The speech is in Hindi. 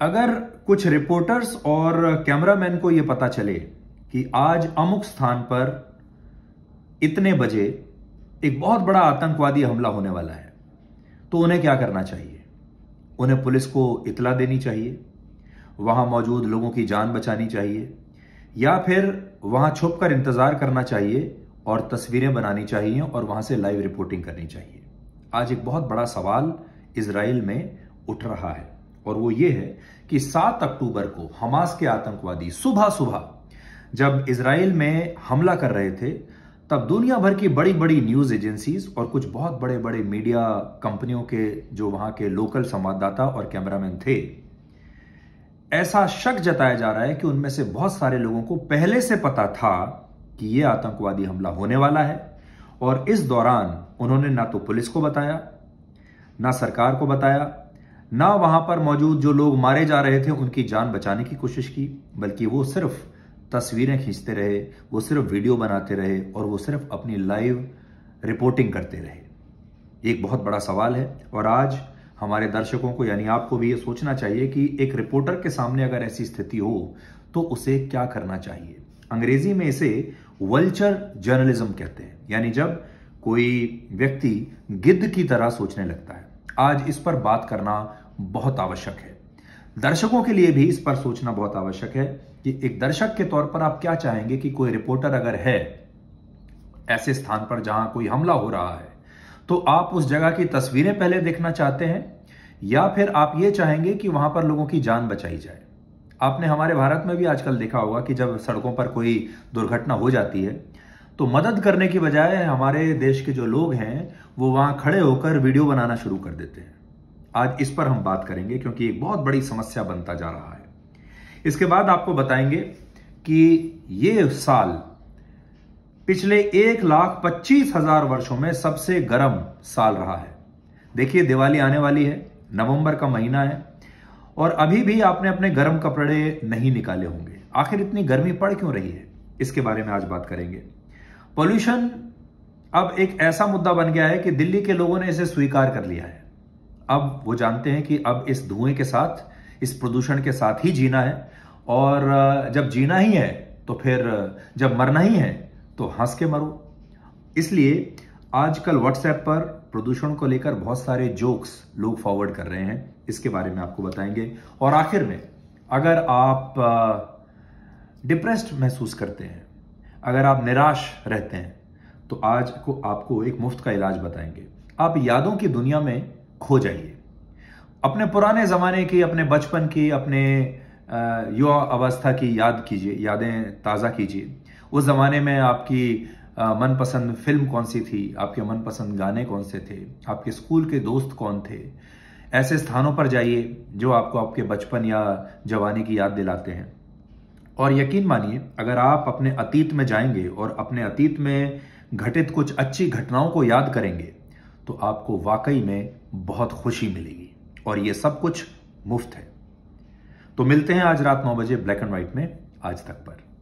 अगर कुछ रिपोर्टर्स और कैमरामैन को यह पता चले कि आज अमुक स्थान पर इतने बजे एक बहुत बड़ा आतंकवादी हमला होने वाला है तो उन्हें क्या करना चाहिए? उन्हें पुलिस को इतला देनी चाहिए, वहाँ मौजूद लोगों की जान बचानी चाहिए, या फिर वहाँ छुपकर इंतज़ार करना चाहिए और तस्वीरें बनानी चाहिए और वहाँ से लाइव रिपोर्टिंग करनी चाहिए। आज एक बहुत बड़ा सवाल इसराइल में उठ रहा है। और वो ये है कि 7 अक्टूबर को हमास के आतंकवादी सुबह सुबह जब इसराइल में हमला कर रहे थे, तब दुनिया भर की बड़ी बड़ी न्यूज़ एजेंसीज और कुछ बहुत बड़े बड़े मीडिया कंपनियों के, जो वहाँ के लोकल संवाददाता और कैमरामैन थे, ऐसा शक जताया जा रहा है कि उनमें से बहुत सारे लोगों को पहले से पता था कि यह आतंकवादी हमला होने वाला है और इस दौरान उन्होंने ना तो पुलिस को बताया, ना सरकार को बताया ना वहाँ पर मौजूद जो लोग मारे जा रहे थे, उनकी जान बचाने की कोशिश की, बल्कि वो सिर्फ़ तस्वीरें खींचते रहे, वो सिर्फ़ वीडियो बनाते रहे, और वो सिर्फ़ अपनी लाइव रिपोर्टिंग करते रहे। एक बहुत बड़ा सवाल है, और आज हमारे दर्शकों को, यानी आपको भी ये सोचना चाहिए कि एक रिपोर्टर के सामने अगर ऐसी स्थिति हो तो उसे क्या करना चाहिए? अंग्रेज़ी में इसे वल्चर जर्नलिज्म कहते हैं। यानी जब कोई व्यक्ति गिद्ध की तरह सोचने लगता है, आज इस पर बात करना बहुत आवश्यक है। दर्शकों के लिए भी इस पर सोचना बहुत आवश्यक है कि एक दर्शक के तौर पर आप क्या चाहेंगे कि कोई रिपोर्टर अगर है, ऐसे स्थान पर जहाँ कोई हमला हो रहा है तो आप उस जगह की तस्वीरें पहले देखना चाहते हैं, या फिर आप ये चाहेंगे कि वहाँ पर लोगों की जान बचाई जाए। आपने हमारे भारत में भी आजकल देखा होगा कि जब सड़कों पर कोई दुर्घटना हो जाती है तो मदद करने की बजाय हमारे देश के जो लोग हैं, वो वहाँ खड़े होकर वीडियो बनाना शुरू कर देते हैं। आज इस पर हम बात करेंगे, क्योंकि एक बहुत बड़ी समस्या बनता जा रहा है। इसके बाद आपको बताएँगे कि ये साल पिछले एक लाख पच्चीस हज़ार वर्षों में सबसे गर्म साल रहा है। देखिए, दिवाली आने वाली है, नवंबर का महीना है, और अभी भी आपने अपने गर्म कपड़े नहीं निकाले होंगे। आखिर इतनी गर्मी पड़ क्यों रही है? इसके बारे में आज बात करेंगे। पोल्यूशन अब एक ऐसा मुद्दा बन गया है कि दिल्ली के लोगों ने इसे स्वीकार कर लिया है। अब वो जानते हैं कि अब इस धुएँ के साथ, इस प्रदूषण के साथ ही जीना है। और जब जीना ही है तो फिर जब मरना ही है तो हंस के मरो। इसलिए आजकल व्हाट्सएप पर प्रदूषण को लेकर बहुत सारे जोक्स लोग फॉरवर्ड कर रहे हैं। इसके बारे में आपको बताएँगे। और आखिर में, अगर आप डिप्रेस्ड महसूस करते हैं, अगर आप निराश रहते हैं तो आज को आपको एक मुफ़्त का इलाज बताएँगे। आप यादों की दुनिया में खो जाइए। अपने पुराने जमाने की, अपने बचपन की, अपने युवा अवस्था की याद कीजिए, यादें ताज़ा कीजिए। उस जमाने में आपकी मनपसंद फ़िल्म कौन सी थी? आपके मनपसंद गाने कौन से थे? आपके स्कूल के दोस्त कौन थे? ऐसे स्थानों पर जाइए जो आपको आपके बचपन या जवानी की याद दिलाते हैं। और यकीन मानिए, अगर आप अपने अतीत में जाएँगे और अपने अतीत में घटित कुछ अच्छी घटनाओं को याद करेंगे तो आपको वाकई में बहुत खुशी मिलेगी। और ये सब कुछ मुफ़्त है। तो मिलते हैं आज रात नौ बजे ब्लैक एंड व्हाइट में आज तक पर।